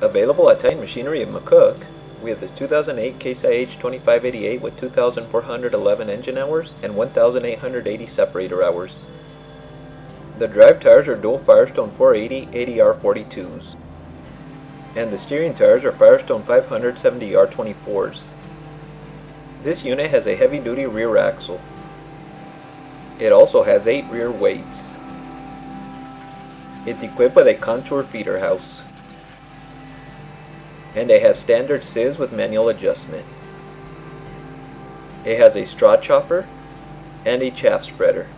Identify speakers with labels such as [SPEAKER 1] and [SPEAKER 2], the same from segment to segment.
[SPEAKER 1] Available at Titan Machinery of McCook, we have this 2008 Case IH 2588 with 2,411 engine hours and 1,880 separator hours. The drive tires are dual Firestone 480 80R42s, and the steering tires are Firestone 570R24s. This unit has a heavy-duty rear axle. It also has 8 rear weights. It's equipped with a contour feeder house. And it has standard sieves with manual adjustment. It has a straw chopper and a chaff spreader.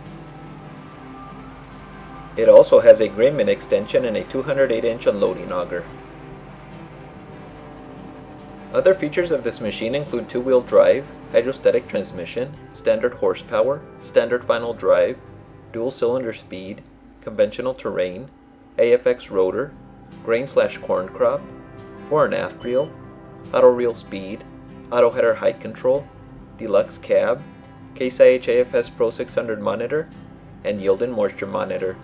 [SPEAKER 1] It also has a grain bin extension and a 208 inch unloading auger. Other features of this machine include two-wheel drive, hydrostatic transmission, standard horsepower, standard final drive, dual cylinder speed, conventional terrain, AFX rotor, grain slash corn crop, fore and aft reel, auto reel speed, auto header height control, deluxe cab, Case AFS Pro 600 monitor, and yield and moisture monitor.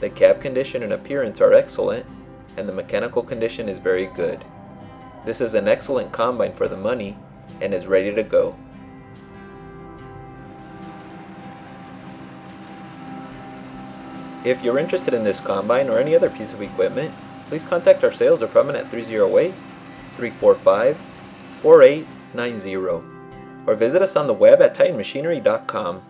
[SPEAKER 1] The cab condition and appearance are excellent, and the mechanical condition is very good. This is an excellent combine for the money and is ready to go. If you're interested in this combine or any other piece of equipment, please contact our sales department at 308 345 4890 or visit us on the web at titanmachinery.com.